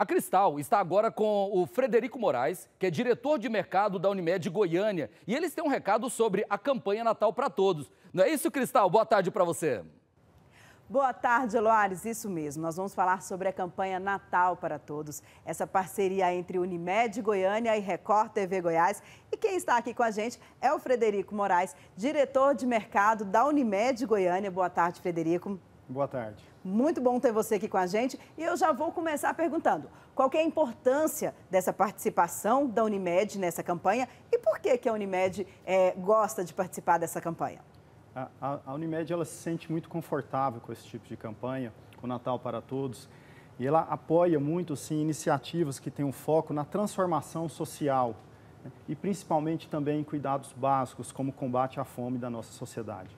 A Cristal está agora com o Frederico Moraes, que é diretor de mercado da Unimed Goiânia, e eles têm um recado sobre a campanha Natal para Todos. Não é isso, Cristal? Boa tarde para você. Boa tarde, Loares. Isso mesmo. Nós vamos falar sobre a campanha Natal para Todos, essa parceria entre Unimed Goiânia e Record TV Goiás. E quem está aqui com a gente é o Frederico Moraes, diretor de mercado da Unimed Goiânia. Boa tarde, Frederico. Boa tarde. Muito bom ter você aqui com a gente. E eu já vou começar perguntando: qual é a importância dessa participação da Unimed nessa campanha e por que, que a Unimed é, gosta de participar dessa campanha? A, a, a, Unimed ela se sente muito confortável com esse tipo de campanha, com o Natal para Todos. E ela apoia muito sim, iniciativas que têm um foco na transformação social né? e principalmente também em cuidados básicos, como combate à fome da nossa sociedade.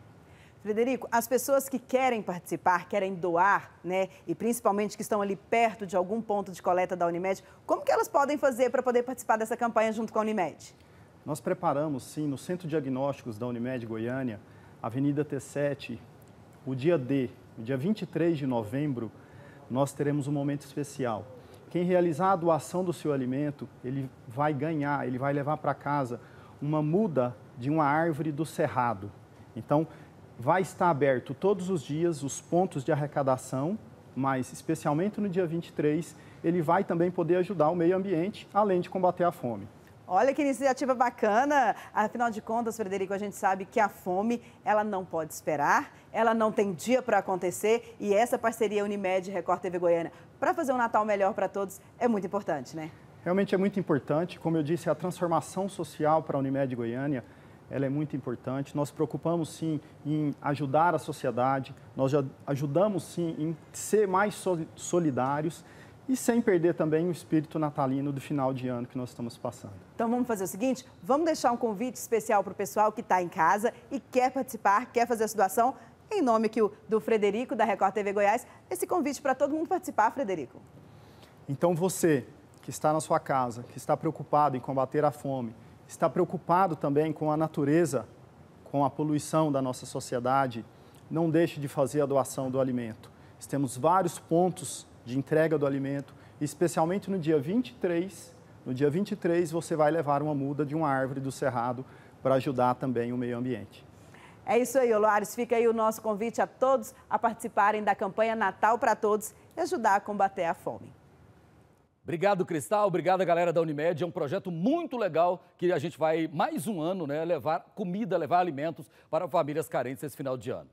Frederico, as pessoas que querem participar, querem doar, né, e principalmente que estão ali perto de algum ponto de coleta da Unimed, como que elas podem fazer para poder participar dessa campanha junto com a Unimed? Nós preparamos, sim, no Centro Diagnósticos da Unimed Goiânia, Avenida T7, o dia D, o dia 23 de novembro, nós teremos um momento especial. Quem realizar a doação do seu alimento, ele vai ganhar, ele vai levar para casa uma muda de uma árvore do cerrado. Então, vai estar aberto todos os dias os pontos de arrecadação, mas especialmente no dia 23, ele vai também poder ajudar o meio ambiente, além de combater a fome. Olha que iniciativa bacana. Afinal de contas, Frederico, a gente sabe que a fome, ela não pode esperar, ela não tem dia para acontecer e essa parceria Unimed Record TV Goiânia para fazer um Natal melhor para todos é muito importante, né? Realmente é muito importante. Como eu disse, a transformação social para a Unimed Goiânia ela é muito importante. Nós preocupamos sim em ajudar a sociedade, nós ajudamos sim em ser mais solidários e sem perder também o espírito natalino do final de ano que nós estamos passando. Então vamos fazer o seguinte, vamos deixar um convite especial para o pessoal que está em casa e quer participar, quer fazer a situação, em nome aqui do Frederico, da Record TV Goiás, esse convite para todo mundo participar, Frederico. Então você que está na sua casa, que está preocupado em combater a fome, está preocupado também com a natureza, com a poluição da nossa sociedade, não deixe de fazer a doação do alimento. Temos vários pontos de entrega do alimento, especialmente no dia 23. No dia 23, você vai levar uma muda de uma árvore do cerrado para ajudar também o meio ambiente. É isso aí, Oloares. Fica aí o nosso convite a todos a participarem da campanha Natal para Todos e ajudar a combater a fome. Obrigado, Cristal. Obrigado, galera da Unimed. É um projeto muito legal que a gente vai, mais um ano, né, levar comida, levar alimentos para famílias carentes esse final de ano.